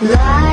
Life.